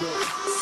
Go.